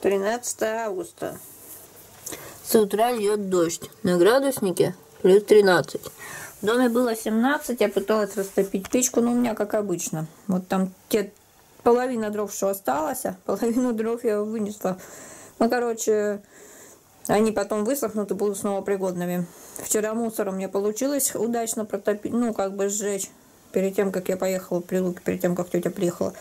13 августа. С утра льет дождь. На градуснике плюс 13. В доме было 17, я пыталась растопить печку, но у меня как обычно. Вот там те половина дров, что осталось, а половину дров я вынесла. Ну, короче, они потом высохнут и будут снова пригодными. Вчера мусором мне получилось удачно протопить, ну, как бы сжечь, перед тем, как я поехала в Прилуки, перед тем, как тетя приехала.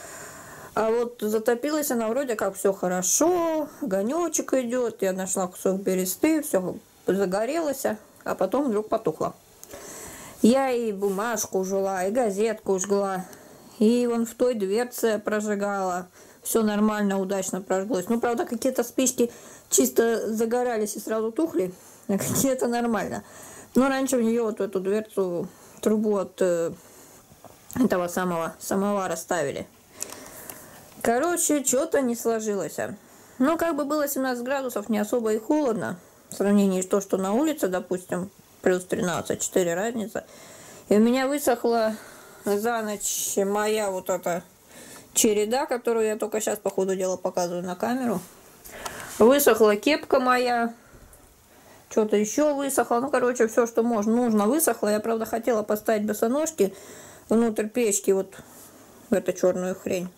А вот затопилась она вроде как все хорошо, огонечек идет, я нашла кусок бересты, все загорелось, а потом вдруг потухло. Я и бумажку жила, и газетку жгла, и вон в той дверце прожигала. Все нормально, удачно прожглось. Ну, правда, какие-то спички чисто загорались и сразу тухли, а какие-то нормально. Но раньше в нее вот эту дверцу, трубу от э, этого самого самовара ставили. Короче, что-то не сложилось. Ну, как бы было 17 градусов, не особо и холодно. В сравнении с то, что на улице, допустим, плюс 13, 4 разница. И у меня высохла за ночь моя вот эта череда, которую я только сейчас по ходу дела показываю на камеру. Высохла кепка моя. Что-то еще высохло. Ну, короче, все, что можно, нужно, высохло. Я, правда, хотела поставить босоножки внутрь печки, вот в эту черную хрень.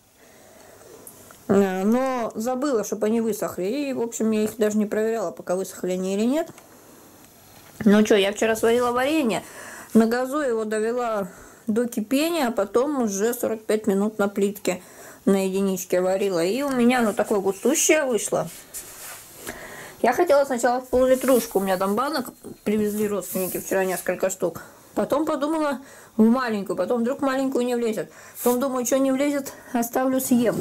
Э, но забыла, чтобы они высохли. И, в общем, я их даже не проверяла, пока высохли они или нет. Ну что, я вчера сварила варенье. На газу его довела до кипения, а потом уже 45 минут на плитке на единичке варила. И у меня оно такое густущее вышло. Я хотела сначала в пол-литрушку. У меня там банок привезли родственники вчера несколько штук. Потом подумала в маленькую, потом вдруг маленькую не влезет. Потом думаю, что не влезет, оставлю съем.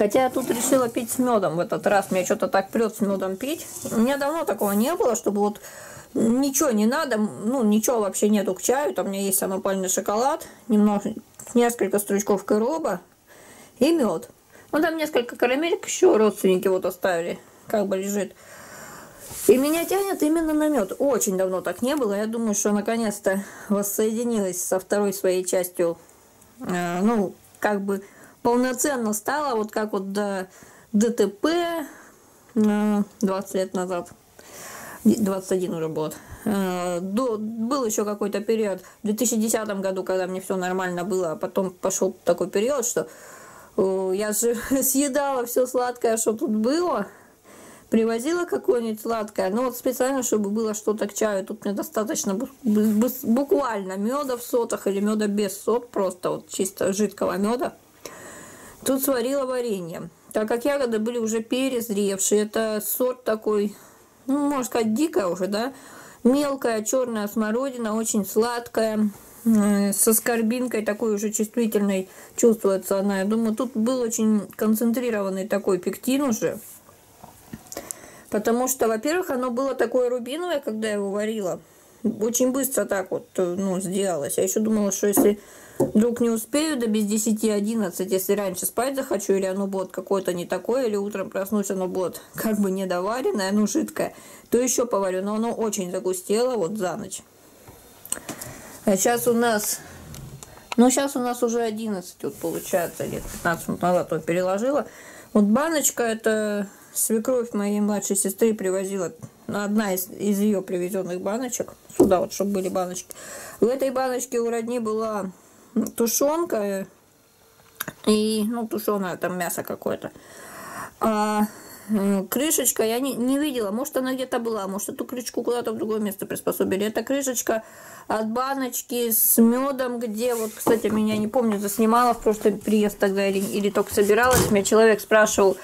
Хотя я тут решила пить с медом в этот раз. Мне что-то так прет с медом пить. У меня давно такого не было, чтобы вот ничего не надо, ну, ничего вообще нету к чаю. Там у меня есть самопальный шоколад, немного, несколько стручков короба и мед. Ну, там несколько карамелек еще родственники вот оставили, как бы лежит. И меня тянет именно на мед. Очень давно так не было. Я думаю, что наконец-то воссоединилась со второй своей частью, э, ну, как бы полноценно стала, вот как вот до ДТП 20 лет назад. 21 уже год. Э, до, был еще какой-то период в 2010 году, когда мне все нормально было, а потом пошел такой период, что я же съедала все сладкое, что тут было, привозила какое-нибудь сладкое, но вот специально, чтобы было что-то к чаю, тут мне достаточно буквально меда в сотах или меда без сот, просто вот чисто жидкого меда. Тут сварила варенье. Так как ягоды были уже перезревшие, это сорт такой, ну, можно сказать, дикая уже, да, мелкая черная смородина, очень сладкая, со скорбинкой такой уже чувствительной чувствуется она. Я думаю, тут был очень концентрированный такой пектин уже. Потому что, во-первых, оно было такое рубиновое, когда я его варила. Очень быстро так вот, ну, сделалось. Я еще думала, что если Вдруг не успею до без 10-11, если раньше спать захочу, или оно будет какое-то не такое, или утром проснусь, оно будет как бы недоваренное, ну жидкое, то еще поварю. Но оно очень загустело вот за ночь. А сейчас у нас, ну сейчас у нас уже 11, вот получается, лет 15 минут назад вот переложила. Вот баночка, это свекровь моей младшей сестры привозила, одна из, из ее привезенных баночек, сюда вот, чтобы были баночки. В этой баночке у родни была тушенка и, ну, тушеное там мясо какое-то. А крышечка я не, не видела, может она где-то была, может эту крышечку куда-то в другое место приспособили. Это крышечка от баночки с медом, где вот, кстати, меня не помню, заснимала в прошлый приезд тогда или, или только собиралась. Меня человек спрашивал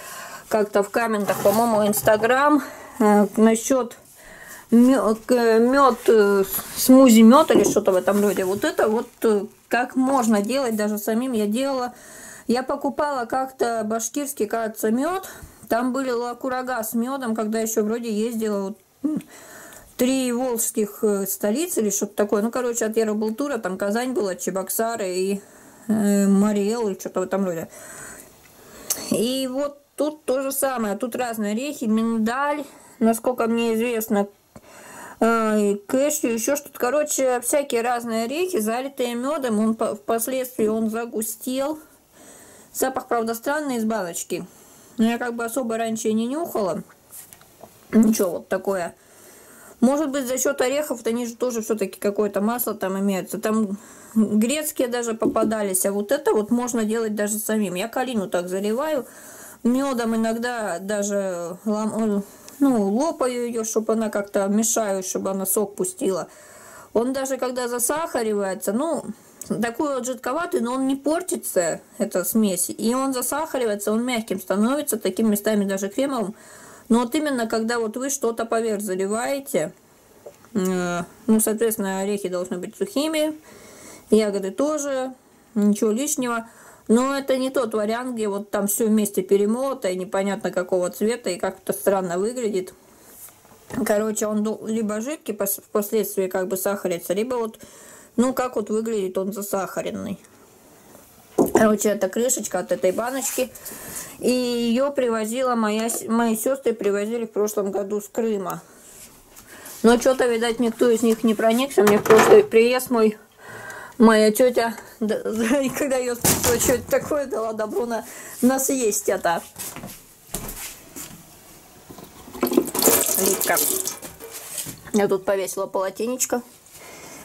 как-то в комментах, по-моему, Инстаграм э, насчет мед, э, смузи мед или что-то в этом роде. Вот это вот э, как можно делать даже самим я делала. Я покупала как-то башкирский, кажется, мед. Там были лакурага с медом, когда еще вроде ездила вот, три волжских э, столиц или что-то такое. Ну, короче, от Яробултура, там Казань была, Чебоксары и э, Мариэл или что-то в этом роде. И вот тут то же самое. Тут разные орехи, миндаль, насколько мне известно, э, кэшью, еще что-то. Короче, всякие разные орехи, залитые медом. Он впоследствии он загустел. Запах, правда, странный из баночки. Но я как бы особо раньше и не нюхала. Ничего вот такое. Может быть, за счет орехов, они же тоже все-таки какое-то масло там имеется. Там грецкие даже попадались, а вот это вот можно делать даже самим. Я калину так заливаю, медом иногда даже ну, лопаю ее, чтобы она как-то мешаю, чтобы она сок пустила. Он даже когда засахаривается, ну, такой вот жидковатый, но он не портится, эта смесь. И он засахаривается, он мягким становится, такими местами даже кремовым. Но вот именно когда вот вы что-то поверх заливаете, э, ну, соответственно, орехи должны быть сухими, ягоды тоже, ничего лишнего. Но это не тот вариант, где вот там все вместе перемолото и непонятно какого цвета и как-то странно выглядит. Короче, он либо жидкий, впоследствии как бы сахарится, либо вот, ну, как вот выглядит он засахаренный. Короче, это крышечка от этой баночки. И ее привозила моя, мои сестры привозили в прошлом году с Крыма. Но что-то, видать, никто из них не проникся. Мне прошлый приезд мой, моя тетя, когда ее спросила, что это такое, дала добро на, на съесть это. липко. Я тут повесила полотенечко.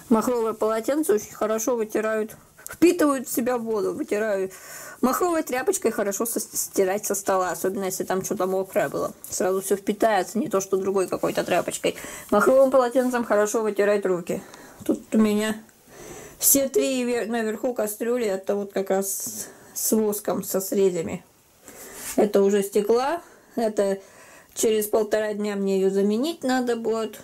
Махровое полотенце очень хорошо вытирают, впитывают в себя воду, вытирают. Махровой тряпочкой хорошо стирать со стола, особенно если там что-то мокрое было. Сразу все впитается, не то что другой какой-то тряпочкой. Махровым полотенцем хорошо вытирать руки. Тут у меня все три наверху кастрюли, это вот как раз с воском, со срезами. Это уже стекла, это Через полтора дня мне ее заменить надо будет.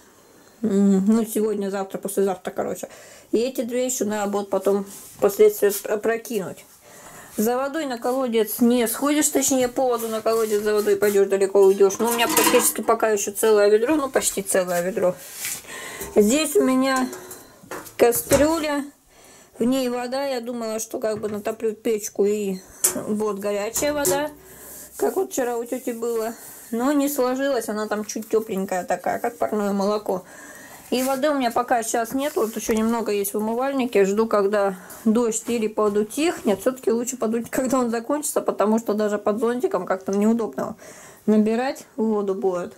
Ну, сегодня, завтра, послезавтра, короче. И эти две еще надо будет потом впоследствии опрокинуть. За водой на колодец не сходишь, точнее, по воду на колодец за водой пойдешь, далеко уйдешь. Но у меня практически пока еще целое ведро, ну, почти целое ведро. Здесь у меня кастрюля, в ней вода. Я думала, что как бы натоплю печку и вот горячая вода, как вот вчера у тети было. Но не сложилось, она там чуть тепленькая такая, как парное молоко. И воды у меня пока сейчас нет, вот еще немного есть в умывальнике. Жду, когда дождь или подутихнет. Все-таки лучше подуть, когда он закончится, потому что даже под зонтиком как-то неудобно набирать воду будет.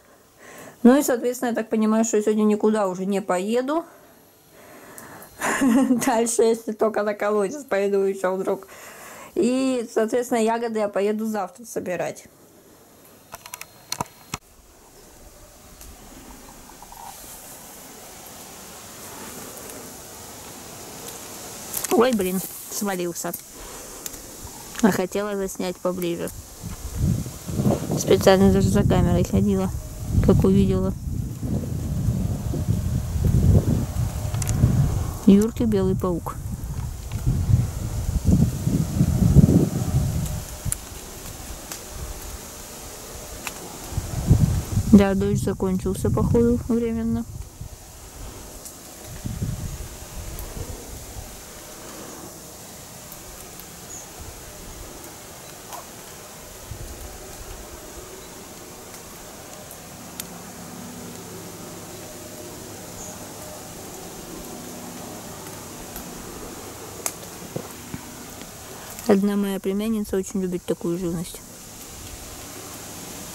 Ну и, соответственно, я так понимаю, что сегодня никуда уже не поеду. Дальше, если только на колодец поеду еще вдруг. И, соответственно, ягоды я поеду завтра собирать. Ой, блин, свалился. А хотела заснять поближе. Специально даже за камерой ходила, как увидела. Юрки белый паук. Да, дождь закончился, походу, временно. Одна моя племянница очень любит такую живность.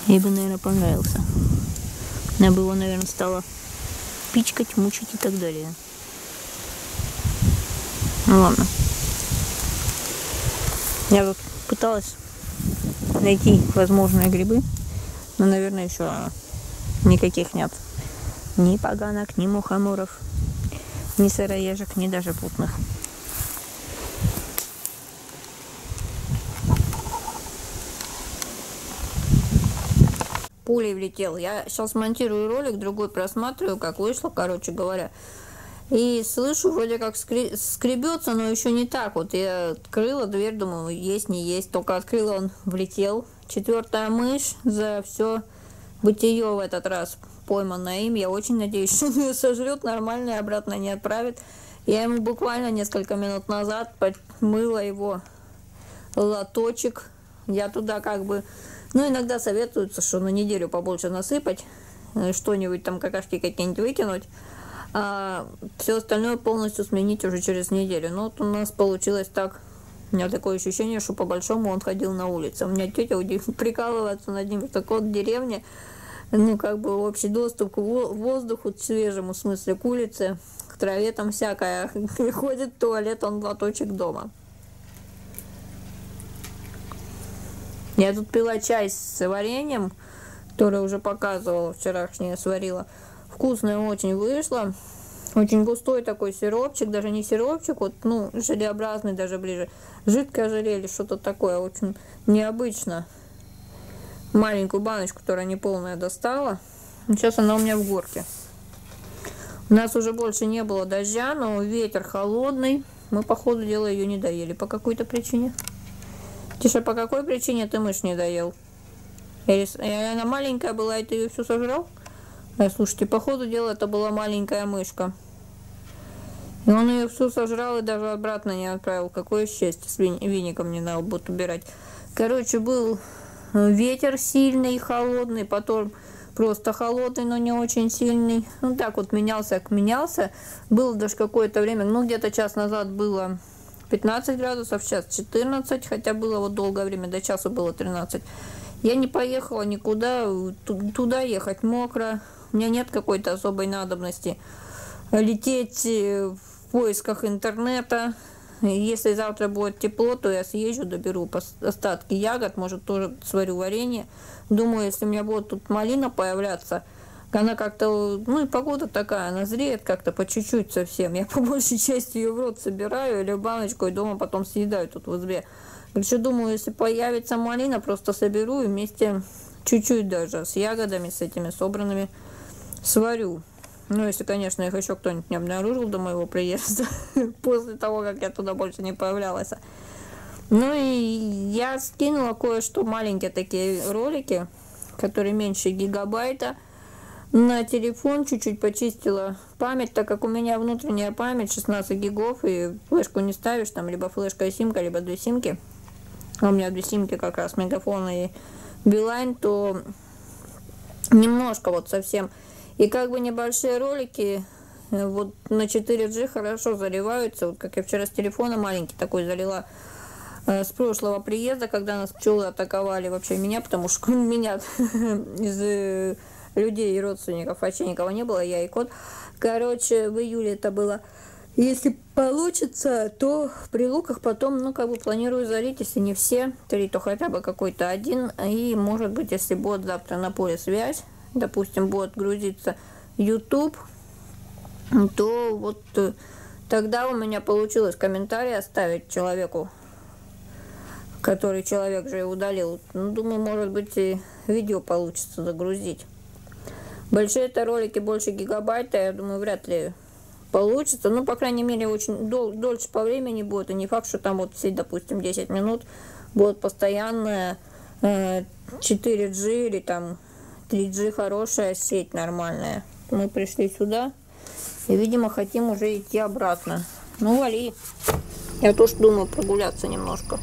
Ей бы, наверное, понравился. Она бы его, наверное, стала пичкать, мучить и так далее. Ну ладно. Я вот пыталась найти возможные грибы, но, наверное, еще никаких нет. Ни поганок, ни мухоморов, ни сыроежек, ни даже путных. Пулей влетел. Я сейчас монтирую ролик, другой просматриваю, как вышло, короче говоря. И слышу, вроде как скребется, но еще не так. Вот я открыла дверь, думаю, есть, не есть. Только открыла, он влетел. Четвертая мышь за все бытие в этот раз пойманная им. Я очень надеюсь, что он ее сожрет нормально и обратно не отправит. Я ему буквально несколько минут назад подмыла его лоточек. Я туда как бы ну, иногда советуется, что на неделю побольше насыпать, э, что-нибудь там, какашки какие-нибудь выкинуть, а все остальное полностью сменить уже через неделю. Ну, вот у нас получилось так У меня такое ощущение, что по-большому он ходил на улице. У меня тетя прикалывается над ним, что кот в деревне, ну, как бы общий доступ к воздуху свежему, в смысле, к улице, к траве там всякое. Ходит в туалет, он лоточек дома. Я тут пила чай с вареньем, который уже показывала, вчерашнее сварила. Вкусное очень вышло. Очень густой такой сиропчик, даже не сиропчик, вот, ну, желеобразный даже ближе. Жидкое желе или что-то такое, очень необычно. Маленькую баночку, которая не полная, достала. Сейчас она у меня в горке. У нас уже больше не было дождя, но ветер холодный. Мы, по ходу дела, ее не доели по какой-то причине. Тиша, по какой причине ты мышь не доел? Или она маленькая была, и ты ее всю сожрал? А, слушайте, по ходу дела это была маленькая мышка. И он ее всю сожрал и даже обратно не отправил. Какое счастье, с веником не надо будет убирать. Короче, был э, ветер сильный, холодный, потом просто холодный, но не очень сильный. Ну так вот менялся, как менялся. Было даже какое-то время, ну где-то час назад было 15 градусов, сейчас 14, хотя было вот долгое время, до часу было 13. Я не поехала никуда, туда ехать мокро, у меня нет какой-то особой надобности лететь э, в поисках интернета. Если завтра будет тепло, то я съезжу, доберу остатки ягод, может тоже сварю варенье. Думаю, если у меня будет тут малина появляться, она как-то, ну и погода такая, она зреет как-то по чуть-чуть совсем. Я по большей части ее в рот собираю или в баночку и дома потом съедаю тут в избе. Еще думаю, если появится малина, просто соберу и вместе чуть-чуть даже с ягодами, с этими собранными сварю. Ну, если, конечно, их еще кто-нибудь не обнаружил до моего приезда, после того, как я туда больше не появлялась. Ну и я скинула кое-что, маленькие такие ролики, которые меньше гигабайта, на телефон, чуть-чуть почистила память, так как у меня внутренняя память 16 гигов, и флешку не ставишь, там либо флешка и симка, либо две симки. А у меня две симки как раз, мегафон и Билайн, то немножко вот совсем и как бы небольшие ролики э, вот на 4G хорошо заливаются. Вот как я вчера с телефона маленький такой залила э, с прошлого приезда, когда нас пчелы атаковали вообще меня, потому что меня из э, людей и родственников вообще никого не было, я и кот. Короче, в июле это было. Если получится, то в прилуках потом, ну, как бы планирую залить, если не все три, то хотя бы какой-то один. И, может быть, если будет завтра на поле связь, допустим, будет грузиться YouTube, то вот э, тогда у меня получилось комментарий оставить человеку, который человек же удалил. Ну, думаю, может быть, и видео получится загрузить. Большие это ролики больше гигабайта, я думаю, вряд ли получится. Ну, по крайней мере, очень дол дольше по времени будет. И не факт, что там вот сидеть, допустим, 10 минут будет постоянная э, 4G или там 3G хорошая, сеть нормальная. Мы пришли сюда и, видимо, хотим уже идти обратно. Ну, вали. Я тоже думаю прогуляться немножко.